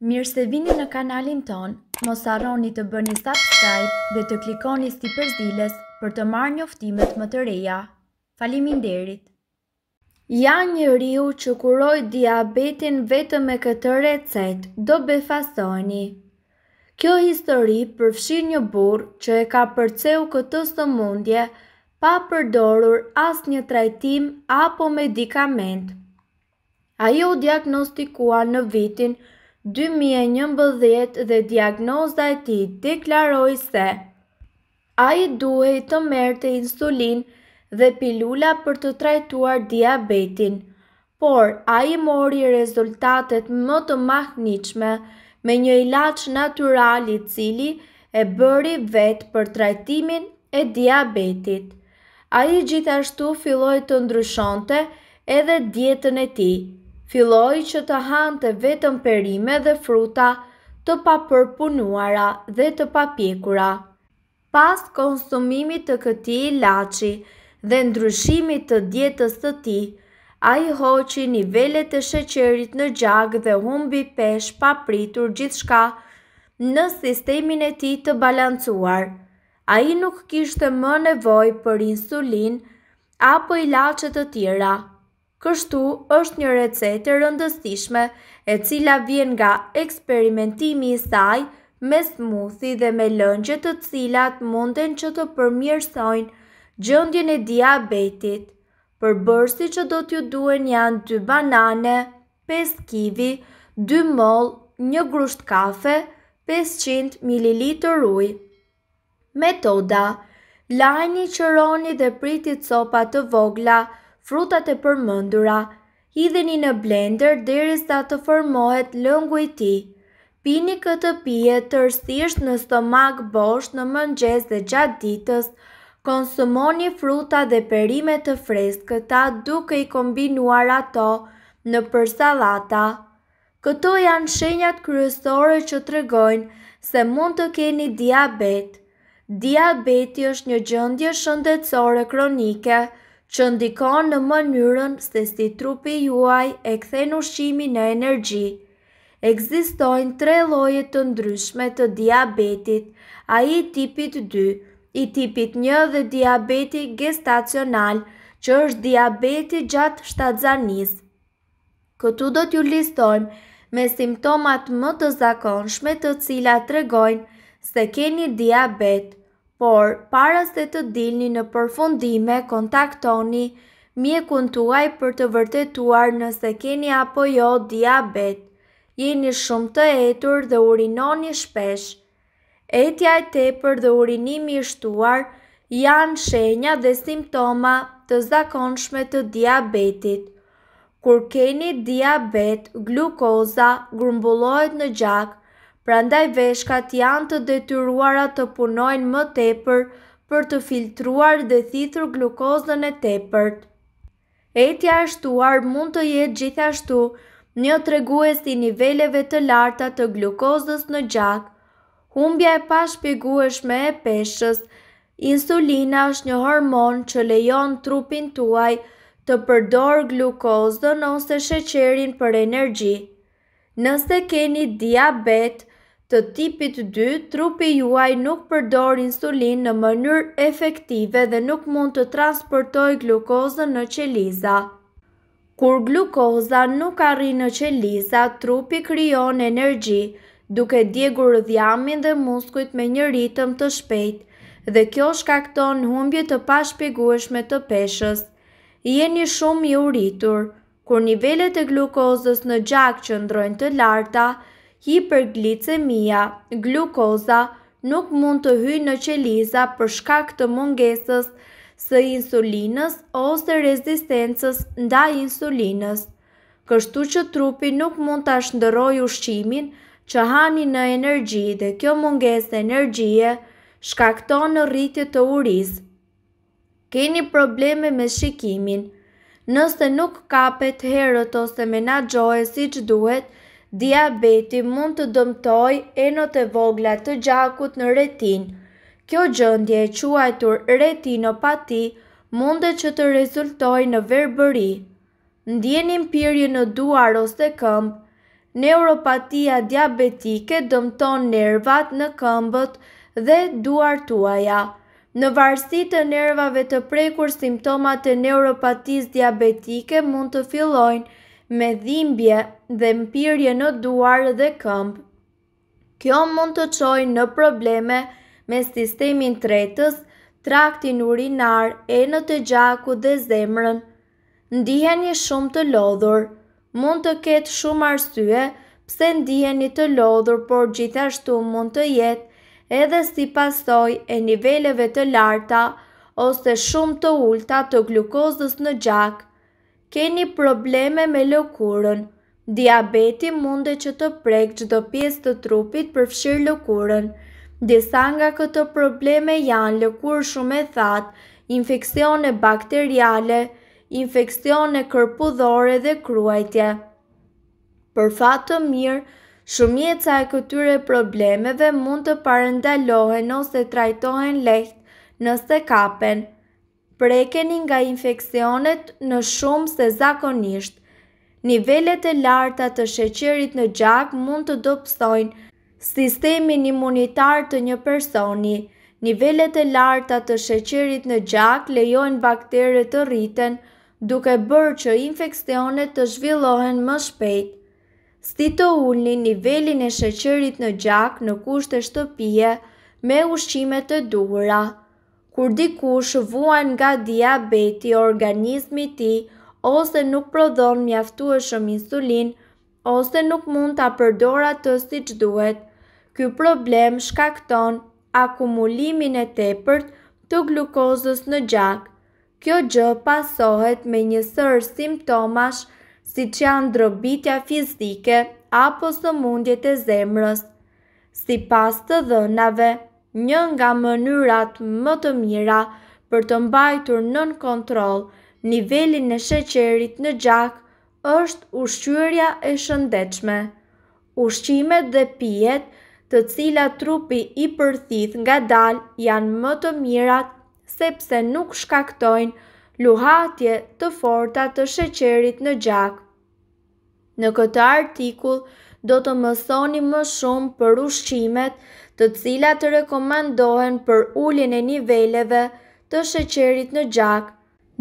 Mirë se vini në kanalin tonë, mos harroni të bëni subscribe dhe të klikoni sipër ziles për të marrë njoftimet më të reja. Faleminderit! Ja njeriu që kuroi diabetin vetëm me këtë recetë, do befasoheni. Kjo histori përfshin një burrë që e ka përceu këtë sëmundje pa përdorur asnjë trajtim apo medikament. Ai u diagnostikua në vitin dy mijë e njëmbëdhjetë dhe diagnoza e tij deklaroi se Ai duhej të merrte insulinë dhe pilula për të trajtuar diabetin, por ai mori rezultatet më të mahnitshme me një ilaç natyral i cili e bëri vetë për trajtimin e diabetit. Ai gjithashtu filloi të ndryshonte edhe dietën e tij. Filloi që të hante vetëm perime dhe fruta të papërpunuara dhe të papjekura. Pas konsumimit të këtij ilaçi dhe ndryshimit të dietës së tij, ai hoqi nivelet e sheqerit në gjak dhe humbi peshë papritur gjithçka në sistemin e tij të balancuar. Ai nuk kishte më nevojë për insulinë apo ilaçe të tjera. Kështu është një recetë e rëndësishme e cila vjen nga eksperimentimi i saj me smuthi dhe me lëngje të cilat munden që të përmirësojnë gjendjen e diabetit. Përbërësit që do t'ju duhen janë dy banane, pesë kivi, dy mollë, një grusht kafe, pesëqind mililitër ujë. Metoda, Lajni, qëroni dhe pritini copa të vogla frutat e përmendura. Hidheni në blender derisa të formohet lëngu i tij. Pini këtë pije tërësisht në stomak bosh në mëngjes dhe gjatë ditës. Konsumoni fruta dhe perime të freskëta duke i kombinuar ato nëpër sallata. Këto janë shenjat kryesore që tregojnë se mund të keni diabet. Diabeti është një gjendje shëndetësore kronike që ndikon në mënyrën se si trupi juaj e kthen ushqimin në energji. Ekzistojnë tre lloje të ndryshme të diabetit, ai i tipit dy, i tipit një dhe diabeti gestacional, që është diabeti gjatë shtatzanisë. Këtu do t'ju listojmë me simptomat më të zakonshme të cilat tregojnë se keni diabet, Por, para se të dilni në përfundime, kontaktoni mjekun tuaj për të vërtetuar nëse keni apo jo diabet. Jeni shumë të etur dhe urinoni shpesh. Etja e tepërt dhe urinimi i shtuar janë shenja dhe simptoma të zakonshme të diabetit. Kur keni diabet, glukoza grumbullohet në gjak, prandaj veshkat janë të detyruara të punojnë më tepër për të filtruar dhe thithur glukozën e tepërt. Etja e shtuar mund të jetë gjithashtu një tregues i niveleve të larta të glukozës në gjak, Humbja e pashpjegueshme e peshës, Insulina është një hormon që lejon trupin tuaj të përdorë glukozën ose sheqerin për energji. Nëse keni diabet të tipit dy, trupi juaj nuk përdor insulinë në mënyrë efektive dhe nuk mund të transportojë glukozën në qeliza. Kur glukoza nuk arrin në qeliza, trupi krijon energji, duke djegur dhjamin dhe muskujt me një ritëm të shpejtë, dhe kjo shkakton humbje të pashpjegueshme të peshës. Jeni shumë i uritur. Kur nivelet e glukozës në gjak qëndrojnë të larta, hiperglicemia, glukoza, nuk mund të hyjë në qeliza për shkak të mungesës së insulinës ose rezistencës ndaj insulinës, kështu që trupi nuk mund ta shndërrojë ushqimin që hani në energji dhe kjo mungesë energjie shkakton rritje të urisë. Keni probleme me shikimin. Nëse nuk kapet herët ose menaxhohet siç duhet, diabeti mund të dëmtojë enët e vogla të gjakut në retinë. Kjo gjendje e quajtur retinopati mundet që të rezultojë në verbëri. ndieni mpirje në duar ose këmbë, neuropatia diabetike dëmton nervat në këmbët dhe duart tuaja. Në varësi të nervave të prekur simptomat e neuropatisë diabetike mund të fillojnë me dhimbje dhe mpirje në duar dhe këmbë. Kjo mund të çojë në probleme me sistemin tretës, traktin urinar, enët e gjakut dhe zemrën. Ndiheni shumë të lodhur. Mund të ketë shumë arsye pse ndiheni të lodhur, por gjithashtu mund të jetë edhe si pasojë e niveleve të larta ose shumë të ulëta të glukozës në gjak. Keni probleme me lëkurën. Diabeti mundet që të prekë çdo pjesë të trupit përfshirë lëkurën. Disa nga këto probleme janë lëkurë shumë e thatë, infeksione bakteriale, infeksione kërpudhore dhe kruajtje. Për fat të mirë, shumica e këtyre problemeve mund të parandalohen ose trajtohen lehtë nëse kapen. prekeni nga infeksionet më shumë se zakonisht. Nivelet e larta të sheqerit në gjak mund të dobësojnë sistemin imunitar të një personi. Nivelet e larta të sheqerit në gjak lejojnë bakteret të rriten, duke bërë që infeksionet të zhvillohen më shpejt. Si të ulni nivelin e sheqerit në gjak në kushte shtëpie me ushqimet e duhura. Kur dikush vuan nga diabeti organizmi i tij ose nuk prodhon mjaftueshëm insulinë ose nuk mund ta përdorë atë siç duhet, ky problem shkakton akumulimin e tepërt të glukozës në gjak, Kjo gjë pasohet me një sërë simptomash siç janë drobitja fizike apo sëmundjet e zemrës. Sipas të dhënave, një nga mënyrat më të mira për të mbajtur nën kontroll nivelin e sheqerit në gjak është ushqyerja e shëndetshme. Ushqimet dhe pijet të cilat trupi i përthith ngadalë janë më të mirat sepse nuk shkaktojnë luhatje të forta të sheqerit në gjak. Në këtë artikull do të mësoni më shumë për ushqimet të cilat rekomandohen për uljen e niveleve të sheqerit në gjak,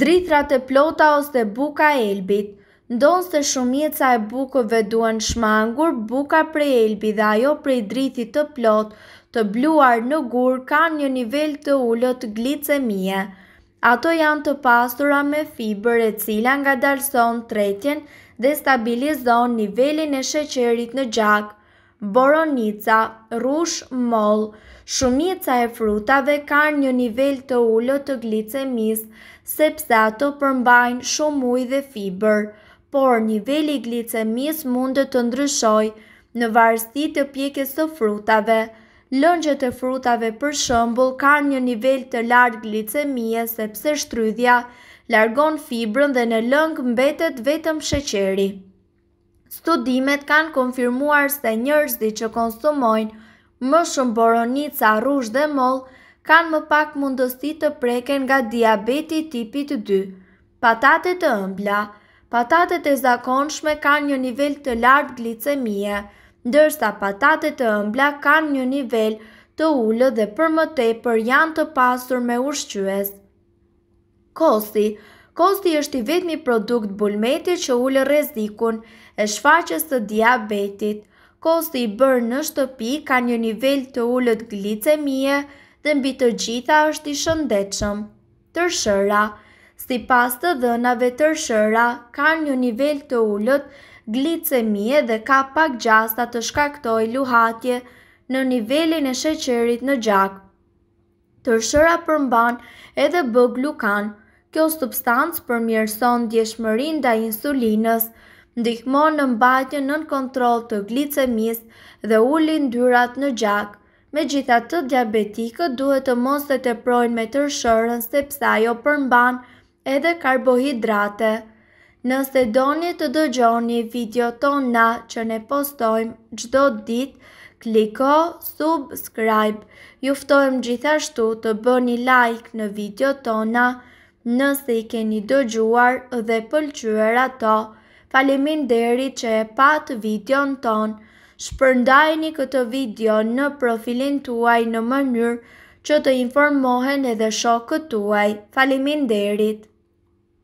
Drithërat e plota ose buka e elbit. Ndonëse shumica e bukëve duhen shmangur, buka prej elbi dhe ajo prej drithi të plotë të bluar në gur kanë një nivel të ulët glicemie. Ato janë të pasura me fibër e cila ngadalëson tretjen dhe stabilizon nivelin e sheqerit në gjak. boronica, rrush, mollë, shumica e frutave kanë një nivel të ulët të glicemisë, sepse ato përmbajnë shumë ujë dhe fibër. Por, niveli i glicemisë mundet të ndryshojë në varësi të pjekjes së frutave. Lëngjet e frutave për shembull kanë një nivel të lartë glicemie sepse shtrydhja largon fibrën dhe në lëng mbetet vetëm sheqeri. Studimet kanë konfirmuar se njerëzit që konsumojnë më shumë boronica, rrush dhe mollë kanë më pak mundësi të preken nga diabeti i tipit dy. Patatet e ëmbla, Patatet e zakonshme kanë një nivel të lartë glicemie, ndërsa patatet e ëmbla kanë një nivel të ulët dhe për më tepër janë të pasur me ushqyes. Kosi Kosi është i vetmi produkt bulmeti që ul rrezikun e shfaqjes së diabetit. Kosi i bërë në shtëpi ka një nivel të ulët glicemie dhe mbi të gjitha është i shëndetshëm. Tërshëra Sipas të dhënave tërshëra ka një nivel të ulët glicemie dhe ka pak gjasa të shkaktojë luhatje në nivelin e sheqerit në gjak. Tërshëra përmban edhe B-glukan. Kjo substancë përmirëson ndjeshmërinë ndaj insulinës, ndihmon në mbajtjen nën kontroll të glicemisë dhe ul yndyrat në gjak. Megjithatë, diabetikët duhet të mos e teprojnë me tërshërën sepse ajo përmban edhe karbohidrate. Nëse doni të dëgjoni videot tona që ne postojmë çdo ditë, kliko subscribe. Ju ftojmë gjithashtu të bëni like në videot tona nëse i keni dëgjuar dhe pëlqyer ato. Faleminderit që e patë videon tonë. Shpërndajeni këtë video në profilin tuaj në mënyrë Që të informohen edhe shokët tuaj. Faleminderit!